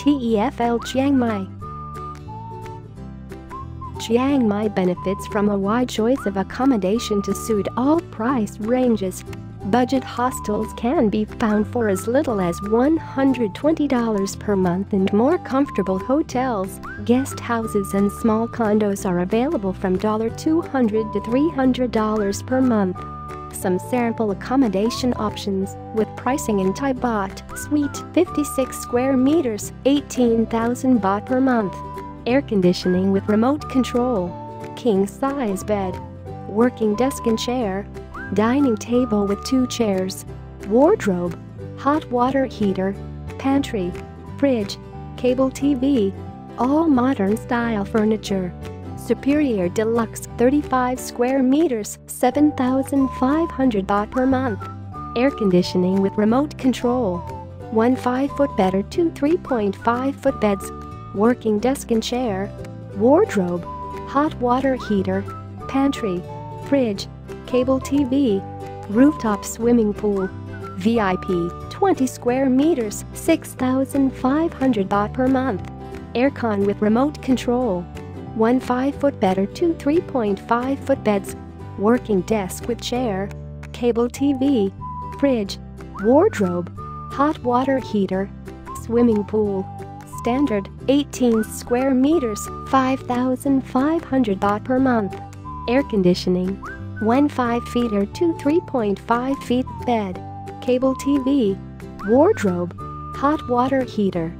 TEFL Chiang Mai Chiang Mai benefits from a wide choice of accommodation to suit all price ranges. Budget hostels can be found for as little as $120 per month and more comfortable hotels, guest houses and small condos are available from $200 to $300 per month. Some sample accommodation options with pricing in Thai baht, suite 56 square meters, 18,000 baht per month. Air conditioning with remote control. King size bed. Working desk and chair. Dining table with two chairs. Wardrobe. Hot water heater. Pantry. Fridge. Cable TV. All modern style furniture. Superior Deluxe 35 square meters 7,500 baht per month. Air conditioning with remote control. One 5-foot bed or two 3.5-foot beds. Working desk and chair. Wardrobe. Hot water heater. Pantry. Fridge. Cable TV. Rooftop swimming pool. VIP 20 square meters 6,500 baht per month. Aircon with remote control. One 5-foot bed or two 3.5-foot beds. Working desk with chair. Cable TV. Fridge. Wardrobe. Hot water heater. Swimming pool. Standard 18 square meters 5,500 baht per month. Air conditioning. One 5 feet or two 3.5 feet bed. Cable TV. Wardrobe. Hot water heater.